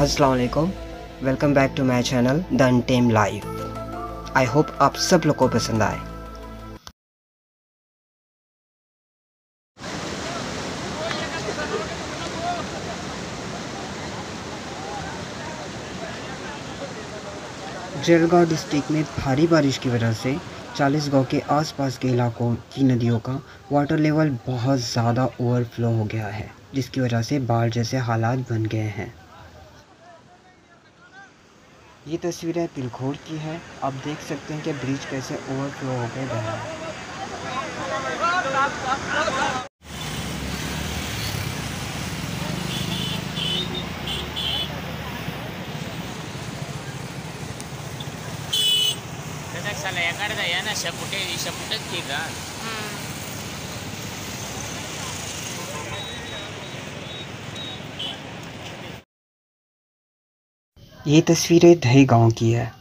अस्सलाम वालेकुम। Welcome back to my channel the untamed life I hope आप सब लोग को पसंद आए। जलगांव डिस्ट्रिक्ट में भारी बारिश की वजह से चालीस गाँव के आसपास के इलाकों की नदियों का वाटर लेवल बहुत ज़्यादा ओवरफ्लो हो गया है, जिसकी वजह से बाढ़ जैसे हालात बन गए हैं। ये तस्वीरें पिलखोर की है। आप देख सकते हैं कि ब्रिज कैसे ओवरफ्लो हो के बह रहा है साला एखादा या ना शपुटे शपुटच की का ये तस्वीरें दही गाँव की है।